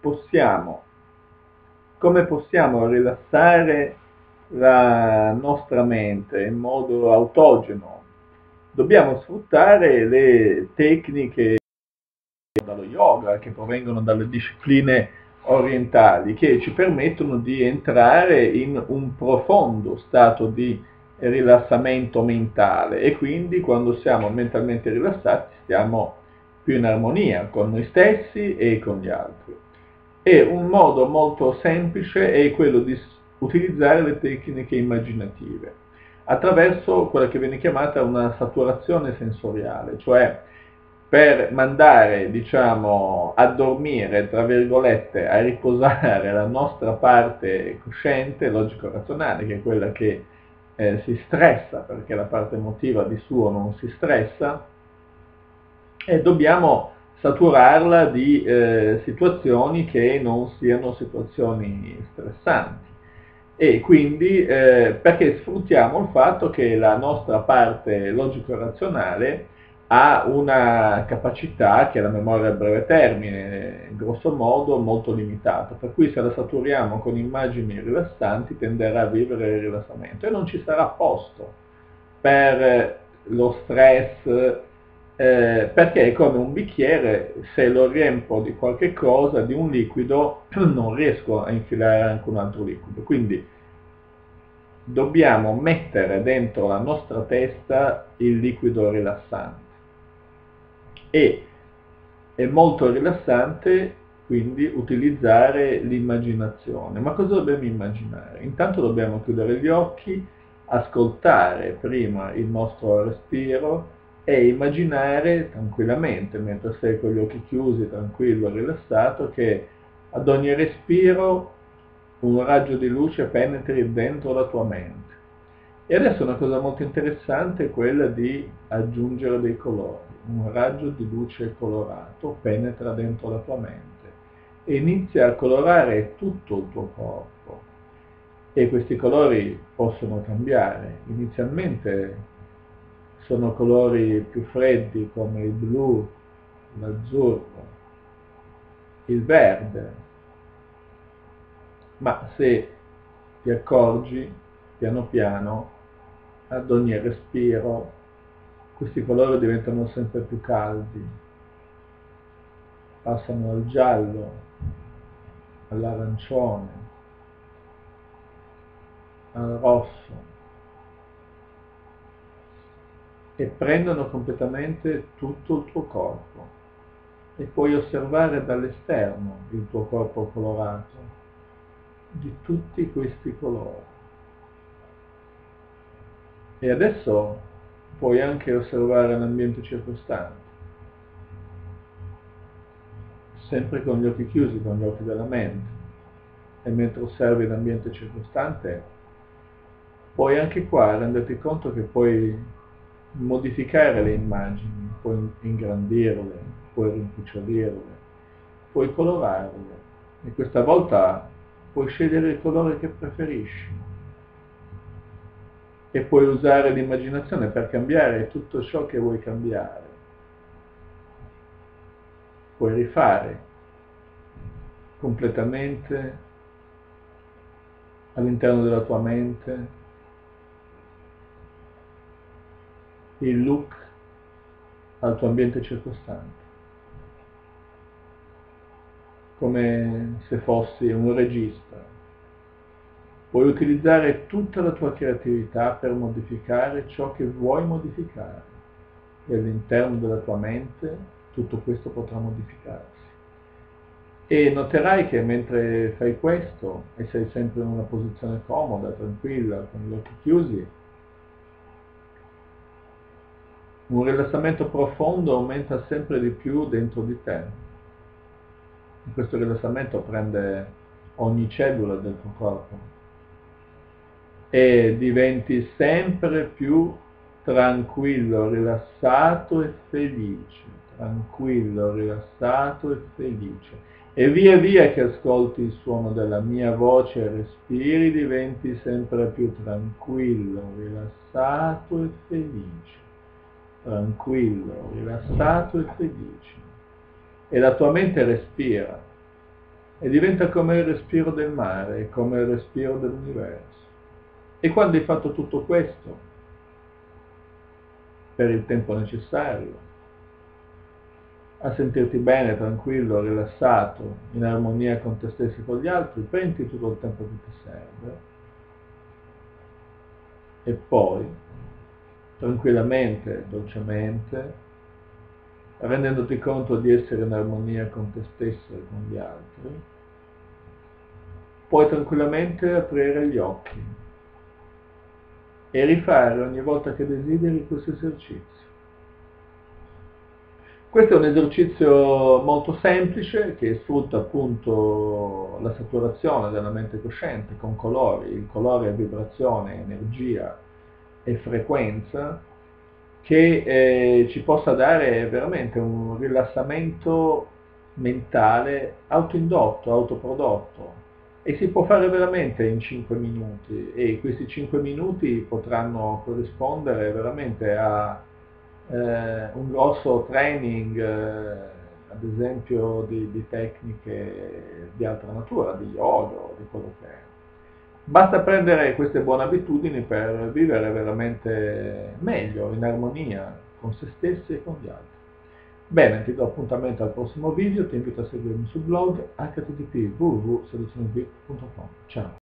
possiamo, come possiamo rilassare la nostra mente in modo autogeno? Dobbiamo sfruttare le tecniche dallo yoga, che provengono dalle discipline orientali, che ci permettono di entrare in un profondo stato di rilassamento mentale e quindi quando siamo mentalmente rilassati stiamo più in armonia con noi stessi e con gli altri. E un modo molto semplice è quello di utilizzare le tecniche immaginative attraverso quella che viene chiamata una saturazione sensoriale, cioè per mandare, diciamo, a dormire, tra virgolette, a riposare la nostra parte cosciente, logico-razionale, che è quella che eh, si stressa, perché la parte emotiva di suo non si stressa, e dobbiamo saturarla di eh, situazioni che non siano situazioni stressanti. E quindi eh, perché sfruttiamo il fatto che la nostra parte logico-razionale ha una capacità che è la memoria a breve termine, grosso modo molto limitata, per cui se la saturiamo con immagini rilassanti tenderà a vivere il rilassamento e non ci sarà posto per lo stress, eh, perché è come un bicchiere, se lo riempo di qualche cosa, di un liquido, non riesco a infilare anche un altro liquido. Quindi dobbiamo mettere dentro la nostra testa il liquido rilassante e è molto rilassante quindi utilizzare l'immaginazione. Ma cosa dobbiamo immaginare? Intanto dobbiamo chiudere gli occhi, ascoltare prima il nostro respiro e immaginare tranquillamente, mentre sei con gli occhi chiusi, tranquillo, rilassato, che ad ogni respiro un raggio di luce penetri dentro la tua mente. E adesso una cosa molto interessante è quella di aggiungere dei colori un raggio di luce colorato penetra dentro la tua mente e inizia a colorare tutto il tuo corpo. E questi colori possono cambiare. Inizialmente sono colori più freddi come il blu, l'azzurro, il verde. Ma se ti accorgi piano piano ad ogni respiro questi colori diventano sempre più caldi, passano dal giallo all'arancione, al rosso e prendono completamente tutto il tuo corpo. E puoi osservare dall'esterno il tuo corpo colorato di tutti questi colori. E adesso puoi anche osservare l'ambiente circostante, sempre con gli occhi chiusi, con gli occhi della mente, e mentre osservi l'ambiente circostante, puoi anche qua renderti conto che puoi modificare le immagini, puoi ingrandirle, puoi rimpicciolirle, puoi colorarle e questa volta puoi scegliere il colore che preferisci e puoi usare l'immaginazione per cambiare tutto ciò che vuoi cambiare. Puoi rifare completamente all'interno della tua mente il look al tuo ambiente circostante, come se fossi un regista. Puoi utilizzare tutta la tua creatività per modificare ciò che vuoi modificare. E all'interno della tua mente tutto questo potrà modificarsi. E noterai che mentre fai questo e sei sempre in una posizione comoda, tranquilla, con gli occhi chiusi, un rilassamento profondo aumenta sempre di più dentro di te. E questo rilassamento prende ogni cellula del tuo corpo e diventi sempre più tranquillo, rilassato e felice, tranquillo, rilassato e felice. E via via che ascolti il suono della mia voce e respiri, diventi sempre più tranquillo, rilassato e felice. Tranquillo, rilassato e felice. E la tua mente respira e diventa come il respiro del mare, come il respiro dell'universo. E quando hai fatto tutto questo, per il tempo necessario, a sentirti bene, tranquillo, rilassato, in armonia con te stesso e con gli altri, prendi tutto il tempo che ti serve e poi, tranquillamente, dolcemente, rendendoti conto di essere in armonia con te stesso e con gli altri, puoi tranquillamente aprire gli occhi e rifare ogni volta che desideri questo esercizio. Questo è un esercizio molto semplice che sfrutta appunto la saturazione della mente cosciente con colori, il colore è vibrazione, energia e frequenza che eh, ci possa dare veramente un rilassamento mentale autoindotto, autoprodotto e si può fare veramente in 5 minuti e questi 5 minuti potranno corrispondere veramente a eh, un grosso training, eh, ad esempio di, di, tecniche di altra natura, di yoga o di quello che è. Basta prendere queste buone abitudini per vivere veramente meglio, in armonia con se stessi e con gli altri. Bene, ti do appuntamento al prossimo video, ti invito a seguirmi sul blog http www.soluzionebit.com. Ciao!